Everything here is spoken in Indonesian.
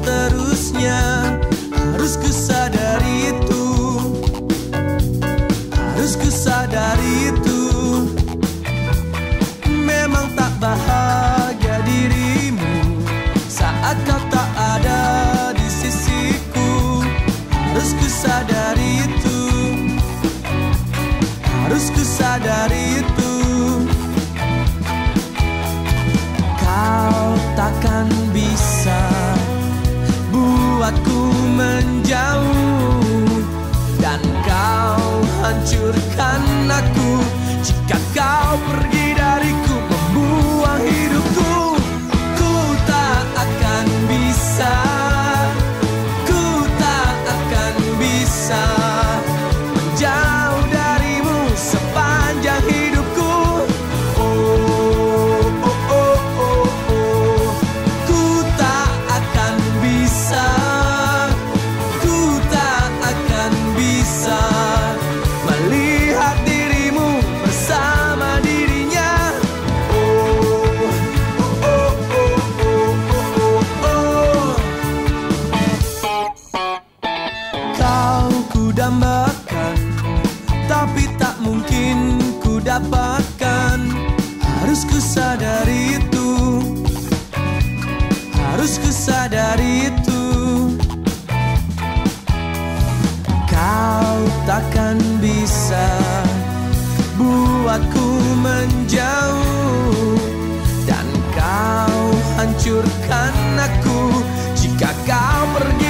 seterusnya. Harus kesadari itu. Harus kesadari itu. Memang tak bahagia dirimu. Saat kau tak ada di sisiku harus kesadari itu. Harus kesadari itu. Aku Tapi tak mungkin ku dapatkan. Harus ku sadari itu. Harus ku sadari itu. Kau takkan bisa Buatku menjauh. Dan kau hancurkan aku Jika kau pergi.